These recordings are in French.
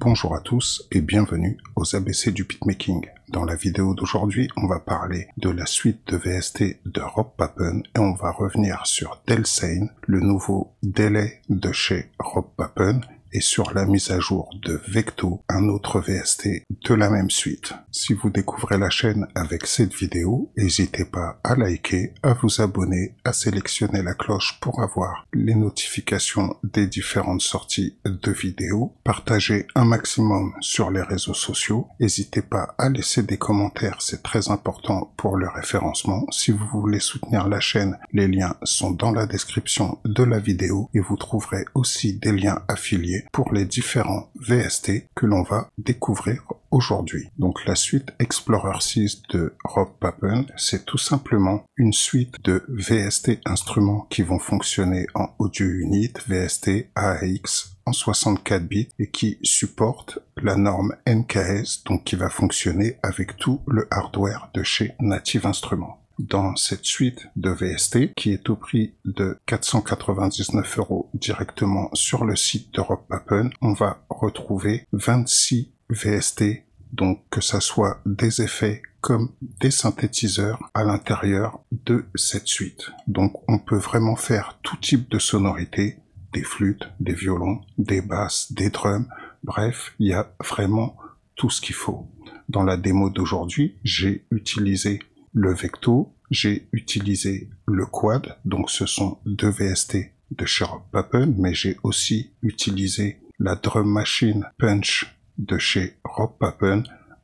Bonjour à tous et bienvenue aux ABC du beatmaking. Dans la vidéo d'aujourd'hui, on va parler de la suite de VST de Rob Papen et on va revenir sur Delsane, le nouveau délai de chez Rob Papen et sur la mise à jour de Vecto, un autre VST de la même suite. Si vous découvrez la chaîne avec cette vidéo, n'hésitez pas à liker, à vous abonner, à sélectionner la cloche pour avoir les notifications des différentes sorties de vidéos, partagez un maximum sur les réseaux sociaux, n'hésitez pas à laisser des commentaires, c'est très important pour le référencement. Si vous voulez soutenir la chaîne, les liens sont dans la description de la vidéo et vous trouverez aussi des liens affiliés pour les différents VST que l'on va découvrir aujourd'hui. Donc la suite Explorer 6 de Rob Papen, c'est tout simplement une suite de VST instruments qui vont fonctionner en audio unit, VST, AX, en 64 bits et qui supporte la norme NKS, donc qui va fonctionner avec tout le hardware de chez Native Instruments dans cette suite de VST qui est au prix de 499 euros directement sur le site d'Europe Papen. On va retrouver 26 VST, donc que ça soit des effets comme des synthétiseurs à l'intérieur de cette suite. Donc on peut vraiment faire tout type de sonorité, des flûtes, des violons, des basses, des drums, bref, il y a vraiment tout ce qu'il faut. Dans la démo d'aujourd'hui, j'ai utilisé le Vecto, j'ai utilisé le Quad, donc ce sont deux VST de Sherlock Papen, mais j'ai aussi utilisé la Drum Machine Punch de chez Rob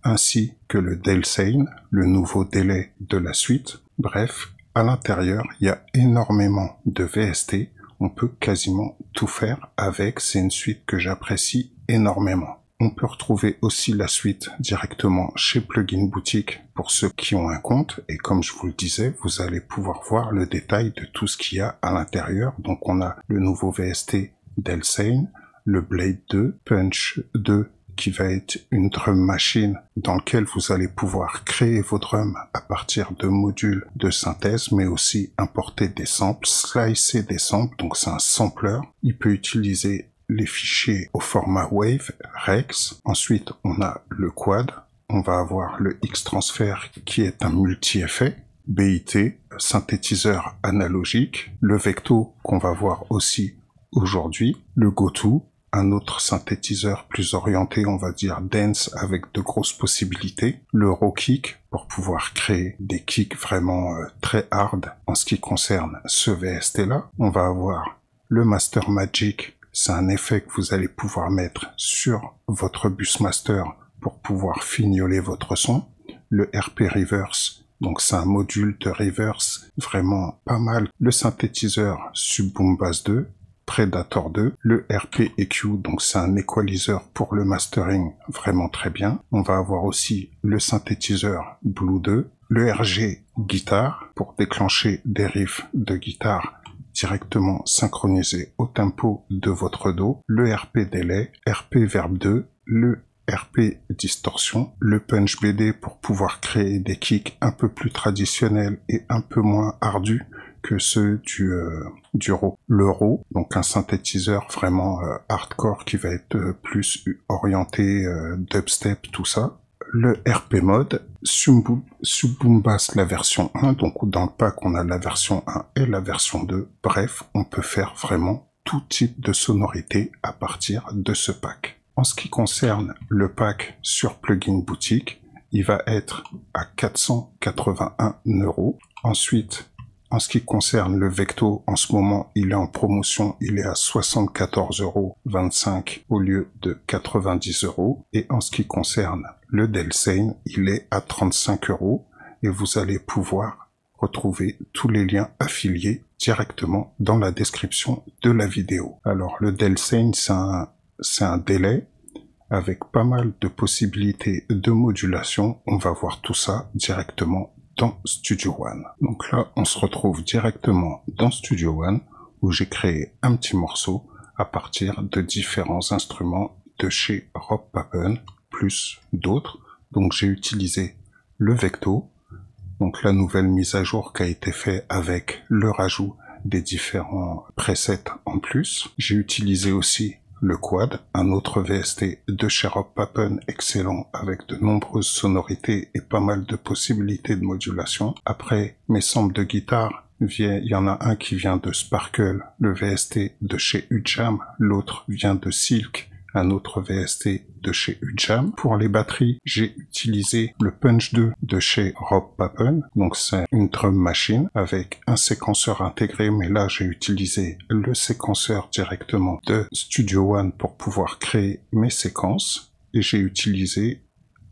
ainsi que le Delsane, le nouveau délai de la suite. Bref, à l'intérieur, il y a énormément de VST. On peut quasiment tout faire avec. C'est une suite que j'apprécie énormément. On peut retrouver aussi la suite directement chez Plugin Boutique pour ceux qui ont un compte. Et comme je vous le disais, vous allez pouvoir voir le détail de tout ce qu'il y a à l'intérieur. Donc on a le nouveau VST d'Elsane, le Blade 2, Punch 2 qui va être une drum machine dans lequel vous allez pouvoir créer vos drums à partir de modules de synthèse, mais aussi importer des samples, slicer des samples, donc c'est un sampler. Il peut utiliser les fichiers au format Wave, Rex. Ensuite, on a le quad. On va avoir le X-Transfer qui est un multi-effet. BIT, synthétiseur analogique. Le Vecto qu'on va voir aussi aujourd'hui. Le GoTo, un autre synthétiseur plus orienté, on va dire dance avec de grosses possibilités, le raw kick pour pouvoir créer des kicks vraiment euh, très hard en ce qui concerne ce VST là. On va avoir le Master Magic c'est un effet que vous allez pouvoir mettre sur votre bus master pour pouvoir fignoler votre son. Le RP Reverse, donc c'est un module de reverse vraiment pas mal. Le synthétiseur Subboom Bass 2, Predator 2, le RP EQ, donc c'est un équaliseur pour le mastering, vraiment très bien. On va avoir aussi le synthétiseur Blue 2, le RG guitare pour déclencher des riffs de guitare directement synchronisé au tempo de votre dos, le RP Delay, RP Verb 2, le RP Distorsion, le Punch BD pour pouvoir créer des kicks un peu plus traditionnels et un peu moins ardus que ceux du, euh, du. Le RAW, donc un synthétiseur vraiment euh, hardcore qui va être euh, plus orienté dubstep, tout ça le RP mode, Bass la version 1, donc dans le pack on a la version 1 et la version 2. Bref, on peut faire vraiment tout type de sonorité à partir de ce pack. En ce qui concerne le pack sur Plugin Boutique, il va être à 481 euros. Ensuite, en ce qui concerne le Vecto, en ce moment, il est en promotion, il est à 74,25 euros au lieu de 90 euros. Et en ce qui concerne le Delsane, il est à 35 euros et vous allez pouvoir retrouver tous les liens affiliés directement dans la description de la vidéo. Alors le un, c'est un délai avec pas mal de possibilités de modulation. On va voir tout ça directement dans Studio One. Donc là, on se retrouve directement dans Studio One où j'ai créé un petit morceau à partir de différents instruments de chez Rob Papen plus d'autres. Donc j'ai utilisé le Vecto, donc la nouvelle mise à jour qui a été faite avec le rajout des différents presets en plus. J'ai utilisé aussi le quad, un autre VST de chez Rob Papen excellent avec de nombreuses sonorités et pas mal de possibilités de modulation. Après mes samples de guitare, il y en a un qui vient de Sparkle, le VST de chez Ujam, l'autre vient de Silk, un autre VST de chez Ujam. Pour les batteries, j'ai utilisé le Punch 2 de chez Rob Papen. Donc c'est une drum machine avec un séquenceur intégré, mais là j'ai utilisé le séquenceur directement de Studio One pour pouvoir créer mes séquences. Et j'ai utilisé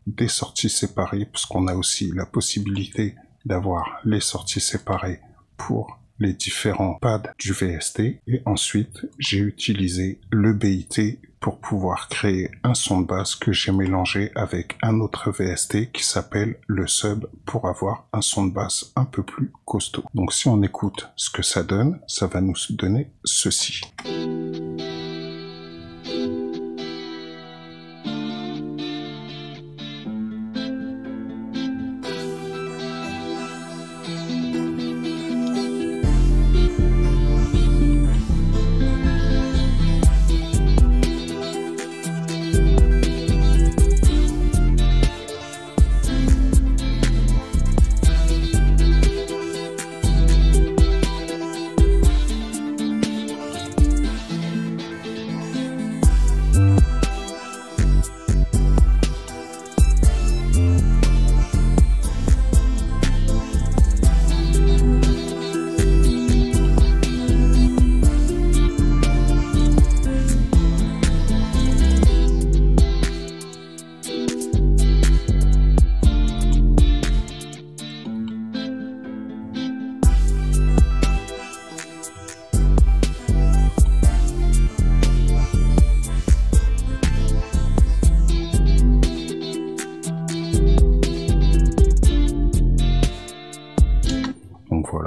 des sorties séparées, parce qu'on a aussi la possibilité d'avoir les sorties séparées pour les différents pads du VST et ensuite j'ai utilisé le BIT pour pouvoir créer un son de basse que j'ai mélangé avec un autre VST qui s'appelle le sub pour avoir un son de basse un peu plus costaud. Donc si on écoute ce que ça donne, ça va nous donner ceci.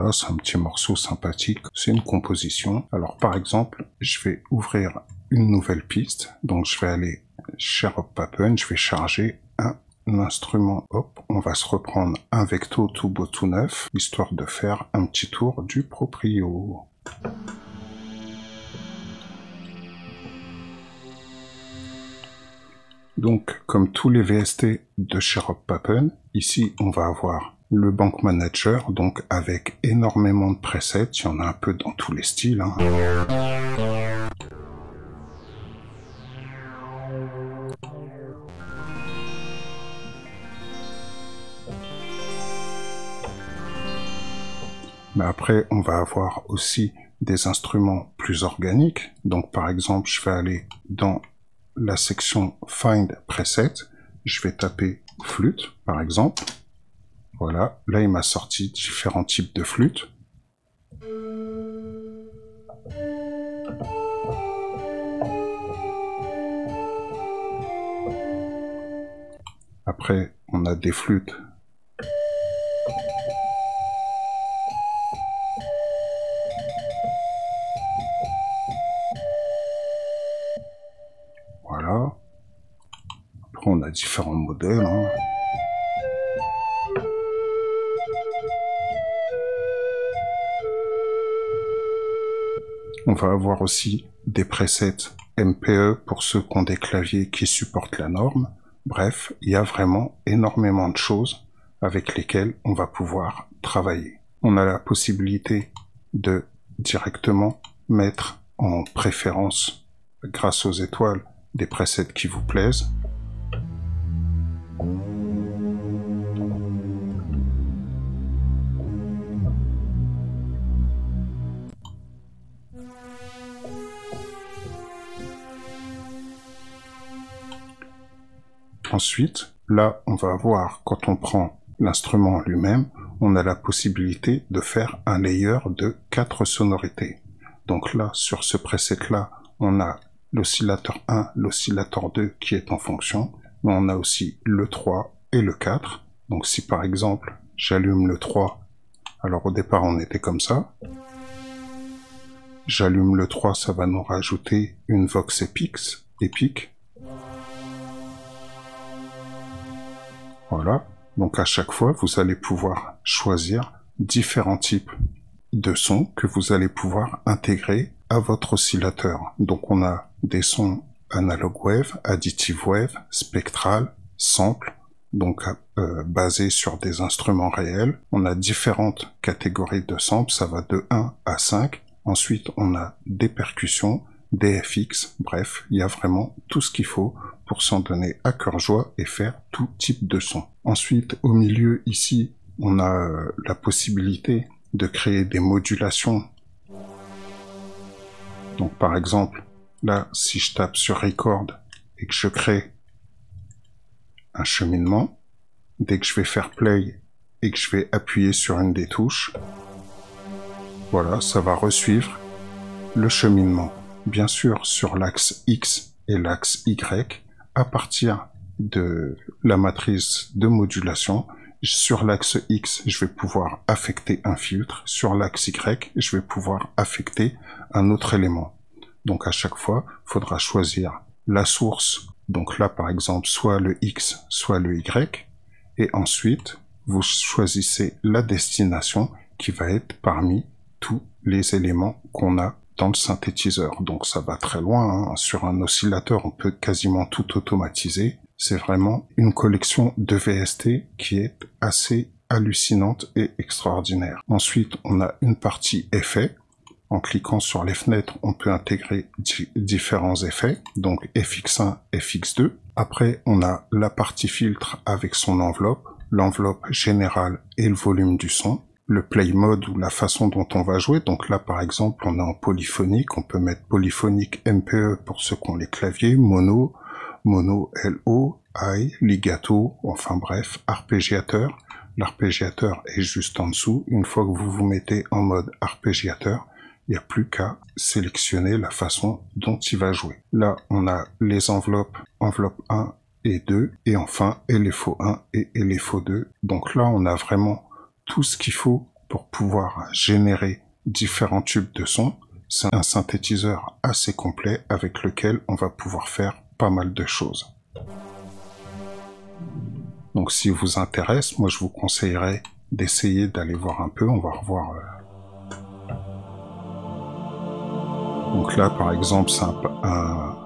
Un petit morceau sympathique, c'est une composition. Alors par exemple, je vais ouvrir une nouvelle piste, donc je vais aller chez Rob Papen, je vais charger un instrument, hop, on va se reprendre un Vecto tout beau tout neuf, histoire de faire un petit tour du proprio. Donc, comme tous les VST de chez Rob Papen, ici on va avoir le Bank Manager, donc avec énormément de presets, il y en a un peu dans tous les styles. Hein. Mais après, on va avoir aussi des instruments plus organiques. Donc par exemple, je vais aller dans la section Find Preset, je vais taper flûte, par exemple. Voilà, là il m'a sorti différents types de flûtes. Après, on a des flûtes. Voilà. Après, on a différents modèles. Hein. On va avoir aussi des presets MPE pour ceux qui ont des claviers qui supportent la norme. Bref, il y a vraiment énormément de choses avec lesquelles on va pouvoir travailler. On a la possibilité de directement mettre en préférence, grâce aux étoiles, des presets qui vous plaisent. Ensuite, là, on va voir, quand on prend l'instrument lui-même, on a la possibilité de faire un layer de quatre sonorités. Donc là, sur ce preset-là, on a l'oscillateur 1, l'oscillateur 2 qui est en fonction, mais on a aussi le 3 et le 4. Donc si par exemple, j'allume le 3, alors au départ on était comme ça, j'allume le 3, ça va nous rajouter une Vox épique, Voilà. Donc à chaque fois, vous allez pouvoir choisir différents types de sons que vous allez pouvoir intégrer à votre oscillateur. Donc on a des sons analog wave, additive wave, spectral, sample, donc euh, basé sur des instruments réels. On a différentes catégories de samples, ça va de 1 à 5. Ensuite, on a des percussions, des FX, bref, il y a vraiment tout ce qu'il faut pour s'en donner à cœur joie et faire tout type de son. Ensuite, au milieu, ici, on a euh, la possibilité de créer des modulations. Donc, par exemple, là, si je tape sur Record et que je crée un cheminement, dès que je vais faire Play et que je vais appuyer sur une des touches, voilà, ça va resuivre le cheminement. Bien sûr, sur l'axe X et l'axe Y, à partir de la matrice de modulation, sur l'axe X, je vais pouvoir affecter un filtre. Sur l'axe Y, je vais pouvoir affecter un autre élément. Donc à chaque fois, il faudra choisir la source. Donc là, par exemple, soit le X, soit le Y. Et ensuite, vous choisissez la destination qui va être parmi tous les éléments qu'on a dans le synthétiseur. Donc ça va très loin. Hein. Sur un oscillateur, on peut quasiment tout automatiser. C'est vraiment une collection de VST qui est assez hallucinante et extraordinaire. Ensuite, on a une partie effet. En cliquant sur les fenêtres, on peut intégrer différents effets, donc FX1, FX2. Après, on a la partie filtre avec son enveloppe, l'enveloppe générale et le volume du son le play mode ou la façon dont on va jouer. Donc là, par exemple, on est en polyphonique. On peut mettre polyphonique MPE pour ceux qui ont les claviers, mono, mono LO, high, ligato, enfin bref, arpégiateur. L'arpégiateur est juste en dessous. Une fois que vous vous mettez en mode arpégiateur, il n'y a plus qu'à sélectionner la façon dont il va jouer. Là, on a les enveloppes, enveloppe 1 et 2, et enfin LFO 1 et LFO 2. Donc là, on a vraiment tout ce qu'il faut pour pouvoir générer différents tubes de son. C'est un synthétiseur assez complet avec lequel on va pouvoir faire pas mal de choses. Donc si vous intéresse, moi je vous conseillerais d'essayer d'aller voir un peu. On va revoir. Euh. Donc là par exemple c'est un,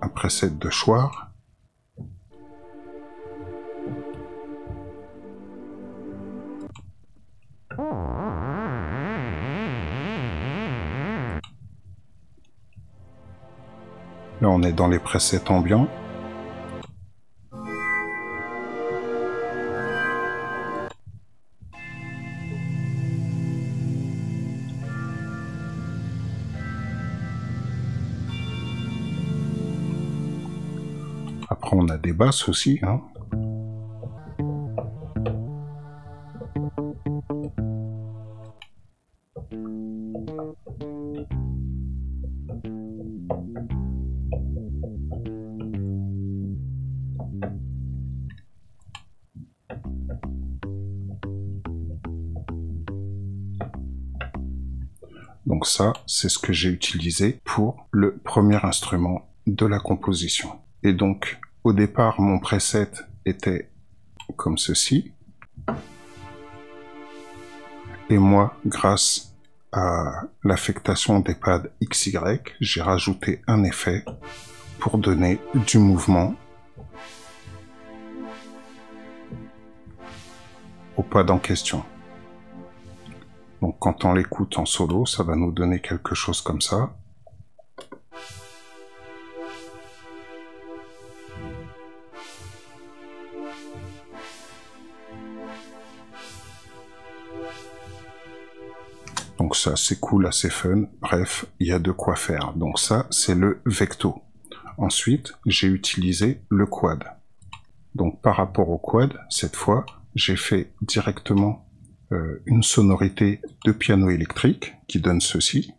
un, preset de choix Là, on est dans les presets ambiants. Après, on a des basses aussi. Hein. Ça, c'est ce que j'ai utilisé pour le premier instrument de la composition. Et donc, au départ, mon preset était comme ceci. Et moi, grâce à l'affectation des pads XY, j'ai rajouté un effet pour donner du mouvement au pad en question. Donc quand on l'écoute en solo, ça va nous donner quelque chose comme ça. Donc ça, c'est cool, assez fun. Bref, il y a de quoi faire. Donc ça, c'est le vecto. Ensuite, j'ai utilisé le quad. Donc par rapport au quad, cette fois, j'ai fait directement euh, une sonorité de piano électrique qui donne ceci.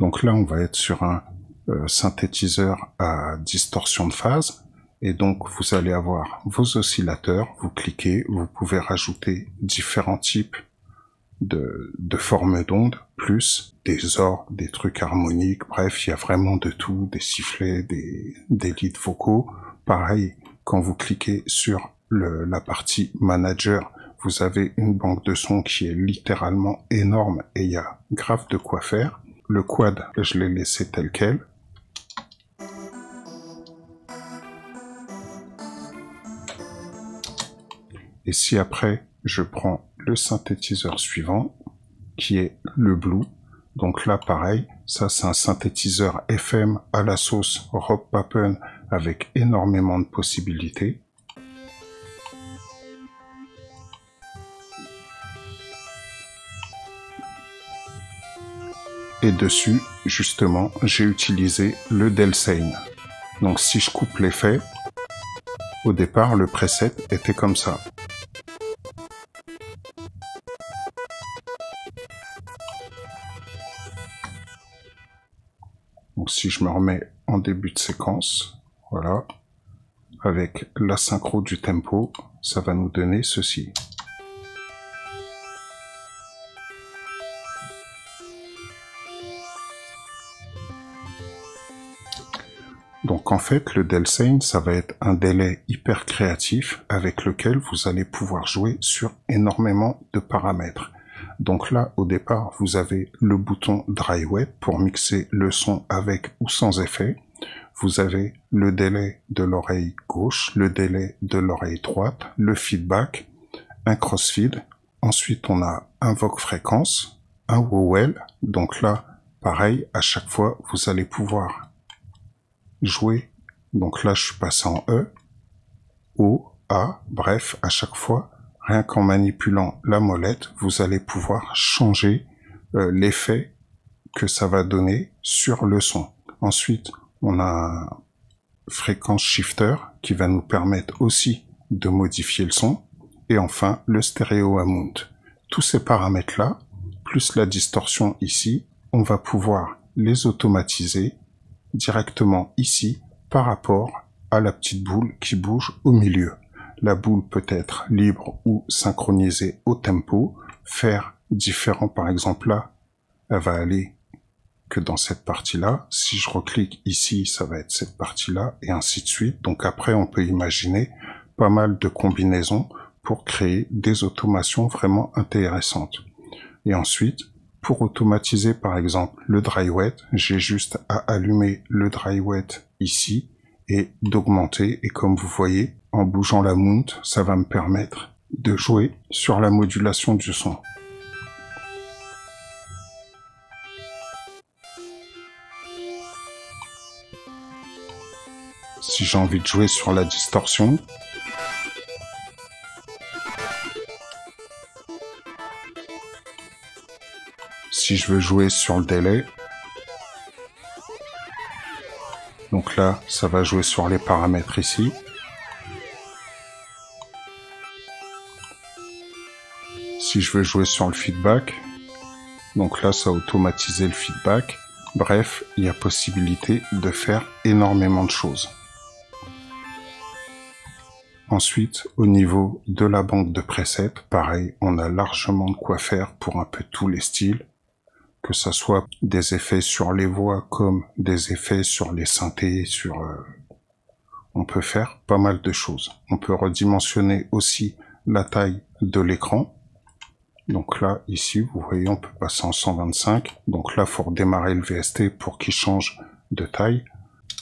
Donc là, on va être sur un euh, synthétiseur à distorsion de phase. Et donc, vous allez avoir vos oscillateurs, vous cliquez, vous pouvez rajouter différents types de, formes d'ondes, plus des ors, des trucs harmoniques, bref, il y a vraiment de tout, des sifflets, des, des leads vocaux. Pareil, quand vous cliquez sur la partie manager, vous avez une banque de sons qui est littéralement énorme et il y a grave de quoi faire. Le quad, je l'ai laissé tel quel. Et si après, je prends le synthétiseur suivant, qui est le Blue, donc là, pareil, ça c'est un synthétiseur FM à la sauce Rob Papen avec énormément de possibilités. Et dessus, justement, j'ai utilisé le Delsane. Donc si je coupe l'effet, au départ, le preset était comme ça. Si je me remets en début de séquence, voilà, avec la synchro du tempo, ça va nous donner ceci. Donc en fait, le Delsane, ça va être un délai hyper créatif avec lequel vous allez pouvoir jouer sur énormément de paramètres. Donc là, au départ, vous avez le bouton Dry Wet pour mixer le son avec ou sans effet. Vous avez le délai de l'oreille gauche, le délai de l'oreille droite, le feedback, un crossfeed. Ensuite, on a un vogue fréquence, un wowel. Donc là, pareil, à chaque fois, vous allez pouvoir jouer. Donc là, je suis passé en E, O, A, bref, à chaque fois, rien qu'en manipulant la molette, vous allez pouvoir changer euh, l'effet que ça va donner sur le son. Ensuite, on a fréquence shifter qui va nous permettre aussi de modifier le son. Et enfin, le stéréo amount. Tous ces paramètres-là, plus la distorsion ici, on va pouvoir les automatiser directement ici par rapport à la petite boule qui bouge au milieu. La boule peut être libre ou synchronisée au tempo, faire différent par exemple là, elle va aller que dans cette partie-là. Si je reclique ici, ça va être cette partie-là et ainsi de suite. Donc après, on peut imaginer pas mal de combinaisons pour créer des automations vraiment intéressantes. Et ensuite, pour automatiser par exemple le dry wet, j'ai juste à allumer le dry wet ici et d'augmenter. Et comme vous voyez, en bougeant la mount, ça va me permettre de jouer sur la modulation du son. Si j'ai envie de jouer sur la distorsion, si je veux jouer sur le délai. Donc là, ça va jouer sur les paramètres ici. Si je veux jouer sur le feedback, donc là, ça a automatisé le feedback. Bref, il y a possibilité de faire énormément de choses. Ensuite, au niveau de la banque de presets, pareil, on a largement de quoi faire pour un peu tous les styles que ça soit des effets sur les voix comme des effets sur les synthés, sur... Euh, on peut faire pas mal de choses. On peut redimensionner aussi la taille de l'écran. Donc là, ici, vous voyez, on peut passer en 125. Donc là, faut redémarrer le VST pour qu'il change de taille.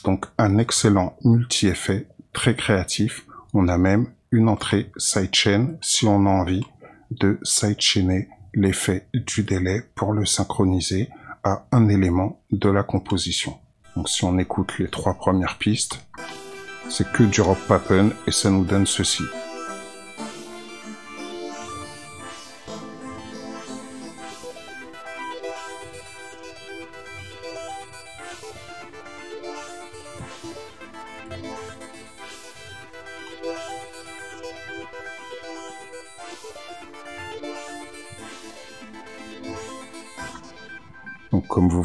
Donc un excellent multi-effet, très créatif. On a même une entrée sidechain si on a envie de sidechainer l'effet du délai pour le synchroniser à un élément de la composition. Donc si on écoute les trois premières pistes, c'est que du rock papen et ça nous donne ceci.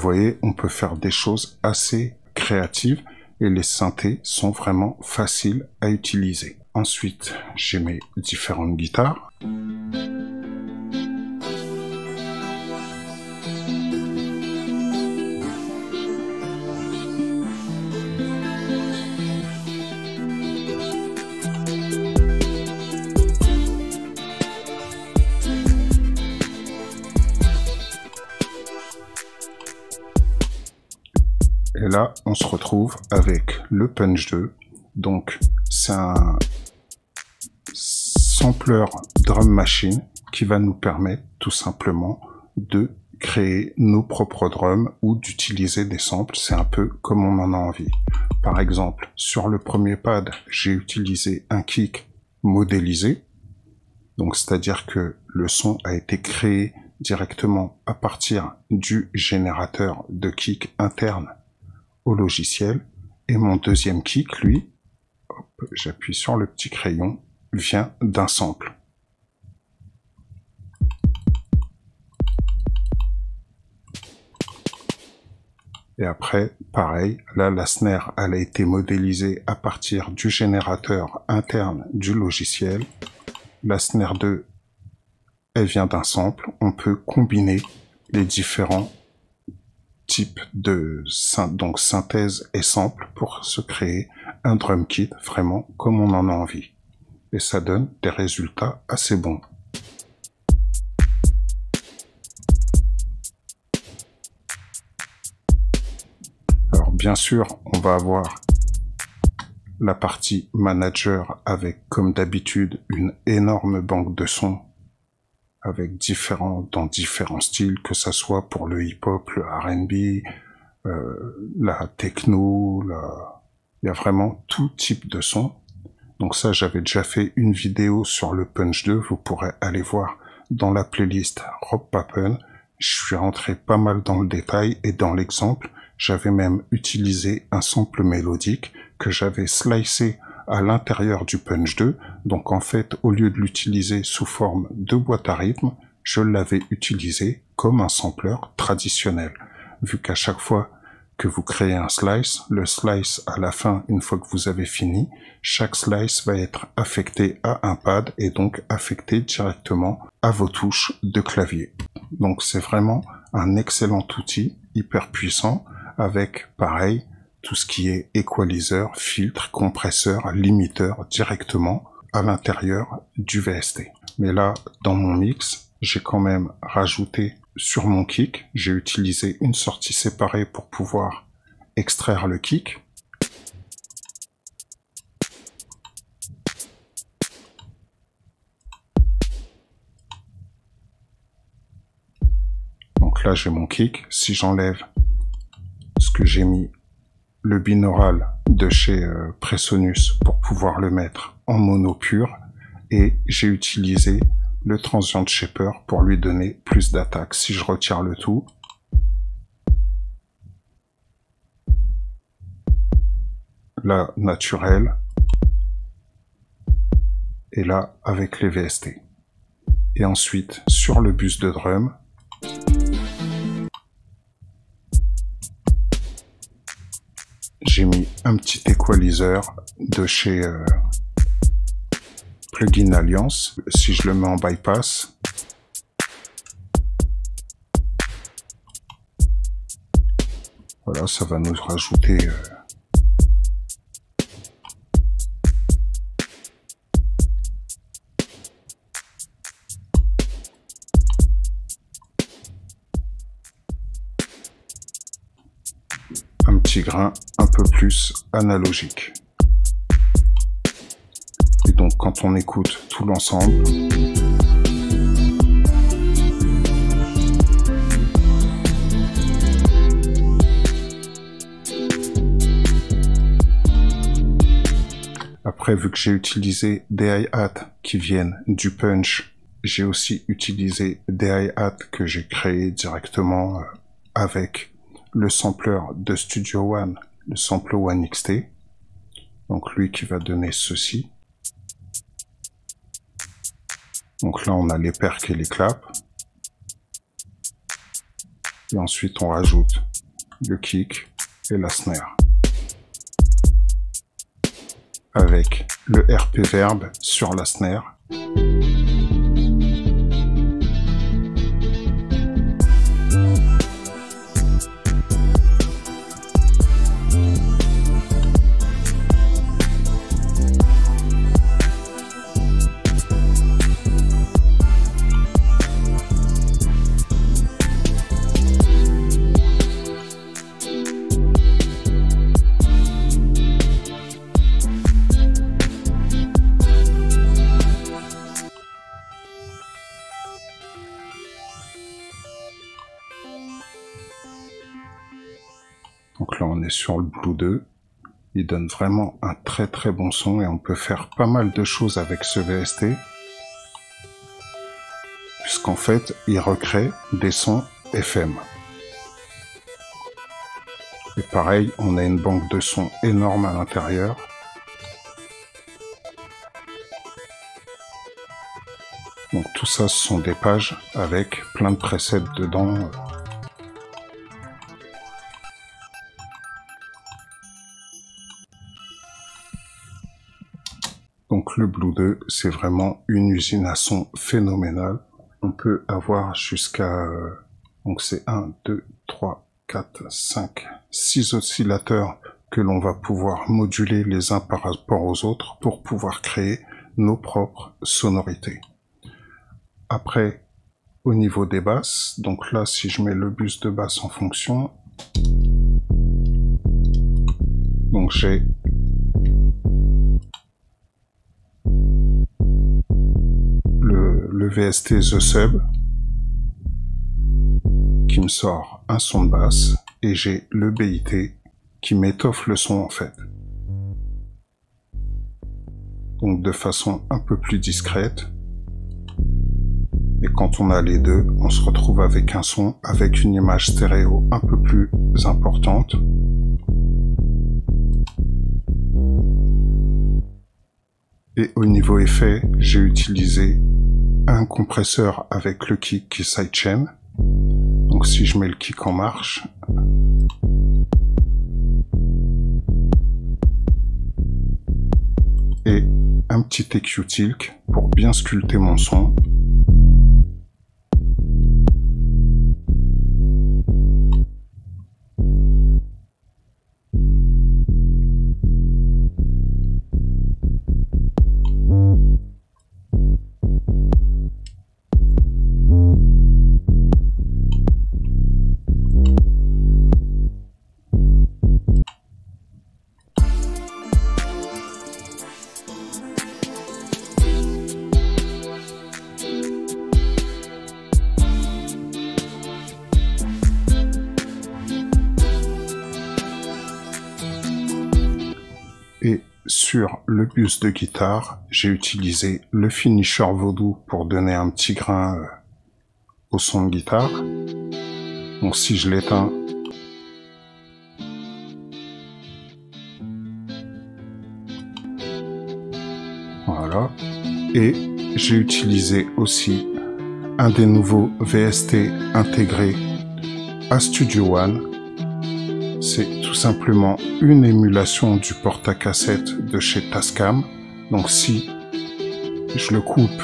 Voyez, on peut faire des choses assez créatives et les synthés sont vraiment faciles à utiliser. Ensuite, j'ai mes différentes guitares. Là, on se retrouve avec le Punch 2. Donc, c'est un sampler drum machine qui va nous permettre tout simplement de créer nos propres drums ou d'utiliser des samples. C'est un peu comme on en a envie. Par exemple, sur le premier pad, j'ai utilisé un kick modélisé. Donc, c'est-à-dire que le son a été créé directement à partir du générateur de kick interne logiciel. Et mon deuxième kick, lui, j'appuie sur le petit crayon, vient d'un sample. Et après, pareil, là, la snare, elle a été modélisée à partir du générateur interne du logiciel. La snare 2, elle vient d'un sample. On peut combiner les différents types de synthèse et sample pour se créer un drum kit vraiment comme on en a envie. Et ça donne des résultats assez bons. bien sûr, on va avoir la partie manager avec, comme d'habitude, une énorme banque de sons avec différents, dans différents styles, que ça soit pour le hip-hop, le R&B, euh, la techno, la... il y a vraiment tout type de sons. Donc ça, j'avais déjà fait une vidéo sur le Punch 2, vous pourrez aller voir dans la playlist Rob Pappen. Je suis rentré pas mal dans le détail et dans l'exemple, j'avais même utilisé un sample mélodique que j'avais slicé à l'intérieur du Punch 2. Donc en fait, au lieu de l'utiliser sous forme de boîte à rythme, je l'avais utilisé comme un sampler traditionnel. Vu qu'à chaque fois que vous créez un slice, le slice à la fin, une fois que vous avez fini, chaque slice va être affecté à un pad et donc affecté directement à vos touches de clavier. Donc c'est vraiment un excellent outil, hyper puissant, avec, pareil, tout ce qui est équaliseur, filtre, compresseur, limiteur directement à l'intérieur du VST. Mais là, dans mon mix, j'ai quand même rajouté sur mon kick, j'ai utilisé une sortie séparée pour pouvoir extraire le kick. Donc là, j'ai mon kick. Si j'enlève que j'ai mis le binaural de chez euh, Presonus pour pouvoir le mettre en mono pur et j'ai utilisé le transient shaper pour lui donner plus d'attaque. Si je retire le tout, là naturel et là avec les VST. Et ensuite sur le bus de drum, j'ai mis un petit équaliseur de chez euh, Plugin Alliance. Si je le mets en bypass, voilà, ça va nous rajouter euh, un peu plus analogique. Et donc quand on écoute tout l'ensemble, Après, vu que j'ai utilisé des hi-hats qui viennent du punch, j'ai aussi utilisé des hi-hats que j'ai créés directement euh, avec le sampler de Studio One, le sampler One XT. Donc lui qui va donner ceci. Donc là, on a les percs et les claps. Et ensuite, on rajoute le kick et la snare. Avec le RP verbe sur la snare. Blue 2. Il donne vraiment un très très bon son et on peut faire pas mal de choses avec ce VST. Puisqu'en fait, il recrée des sons FM. Et pareil, on a une banque de sons énorme à l'intérieur. Donc tout ça, ce sont des pages avec plein de presets dedans. Donc le Blue 2, c'est vraiment une usine à son phénoménale. On peut avoir jusqu'à... Euh, donc c'est 1, 2, 3, 4, 5, 6 oscillateurs que l'on va pouvoir moduler les uns par rapport aux autres pour pouvoir créer nos propres sonorités. Après, au niveau des basses, donc là, si je mets le bus de basse en fonction, donc j'ai VST The Sub qui me sort un son de basse et j'ai le BIT qui m'étoffe le son en fait. Donc de façon un peu plus discrète. Et quand on a les deux, on se retrouve avec un son avec une image stéréo un peu plus importante. Et au niveau effet, j'ai utilisé un compresseur avec le kick qui sidechain. Donc si je mets le kick en marche, et un petit EQ Tilk pour bien sculpter mon son. De guitare, j'ai utilisé le finisher Voodoo pour donner un petit grain euh, au son de guitare. Donc si je l'éteins, voilà. Et j'ai utilisé aussi un des nouveaux VST intégrés à Studio One c'est tout simplement une émulation du porte à cassette de chez Tascam. Donc si je le coupe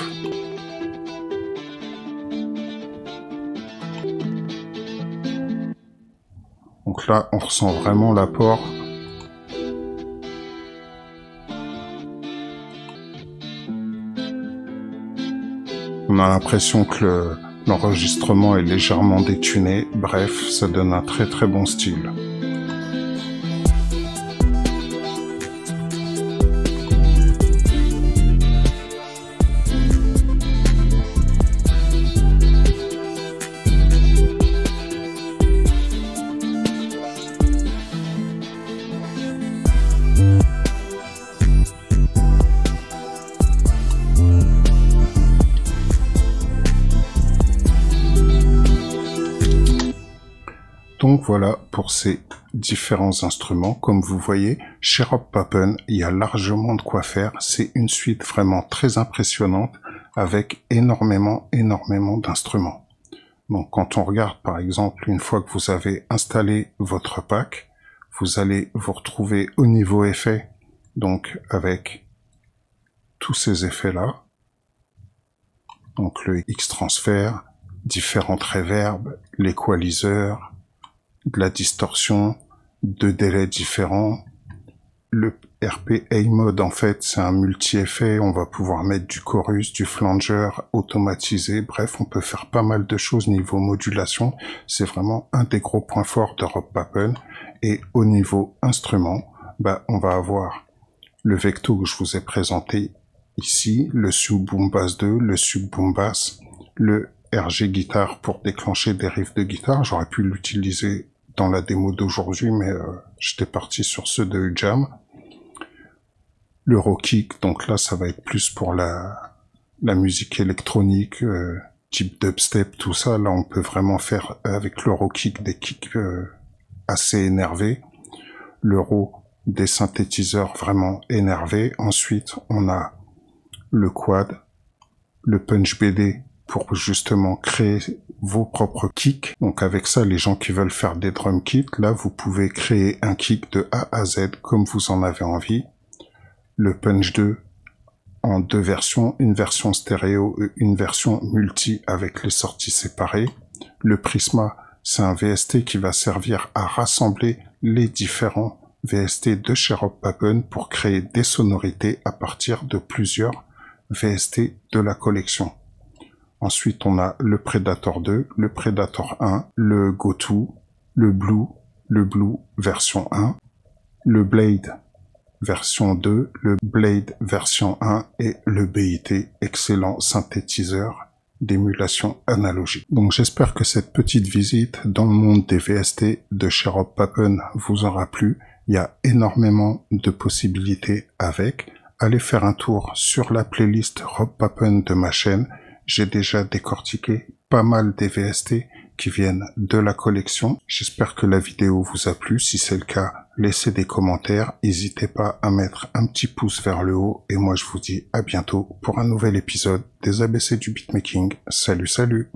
Donc là, on ressent vraiment l'apport. On a l'impression que l'enregistrement est légèrement détuné. Bref, ça donne un très très bon style. Donc voilà pour ces différents instruments. Comme vous voyez, chez Rob Papen, il y a largement de quoi faire. C'est une suite vraiment très impressionnante avec énormément, énormément d'instruments. Donc quand on regarde par exemple, une fois que vous avez installé votre pack, vous allez vous retrouver au niveau effet, donc avec tous ces effets-là. Donc le X-transfert, différentes reverbs, l'équaliseur, de la distorsion, de délais différents. Le RP A-Mode, en fait, c'est un multi-effet. On va pouvoir mettre du chorus, du flanger automatisé. Bref, on peut faire pas mal de choses niveau modulation. C'est vraiment un des gros points forts de Rob Papen. Et au niveau instrument, bah, on va avoir le Vecto que je vous ai présenté ici, le Sub Boom Bass 2, le Sub Boom Bass, le RG Guitar pour déclencher des riffs de guitare. J'aurais pu l'utiliser dans la démo d'aujourd'hui, mais euh, j'étais parti sur ceux de Jam. L'Eurokick, donc là, ça va être plus pour la, la musique électronique, euh, type dubstep, tout ça. Là, on peut vraiment faire avec l'Eurokick des kicks euh, assez énervés. L'Euro, des synthétiseurs vraiment énervés. Ensuite, on a le quad, le punch BD pour justement créer vos propres kicks. Donc avec ça, les gens qui veulent faire des drum kits, là, vous pouvez créer un kick de A à Z comme vous en avez envie. Le Punch 2 en deux versions, une version stéréo et une version multi avec les sorties séparées. Le Prisma, c'est un VST qui va servir à rassembler les différents VST de chez Rob pour créer des sonorités à partir de plusieurs VST de la collection. Ensuite, on a le Predator 2, le Predator 1, le GoTo, le Blue, le Blue version 1, le Blade version 2, le Blade version 1 et le BIT, excellent synthétiseur d'émulation analogique. Donc j'espère que cette petite visite dans le monde des VST de chez Rob Papen vous aura plu. Il y a énormément de possibilités avec. Allez faire un tour sur la playlist Rob Papen de ma chaîne j'ai déjà décortiqué pas mal des VST qui viennent de la collection. J'espère que la vidéo vous a plu. Si c'est le cas, laissez des commentaires. N'hésitez pas à mettre un petit pouce vers le haut. Et moi, je vous dis à bientôt pour un nouvel épisode des ABC du beatmaking. Salut, salut